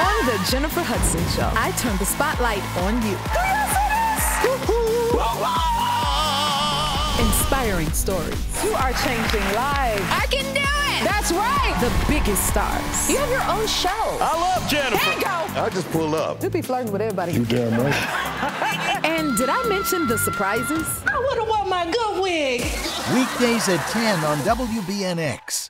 On the Jennifer Hudson Show, I turn the spotlight on you. Inspiring stories. You are changing lives. I can do it! That's right. The biggest stars. You have your own show. I love Jennifer. There. I just pull up. You be flirting with everybody. You damn right. And did I mention the surprises? I would have worn my good wig. Weekdays at 10 on WBNX.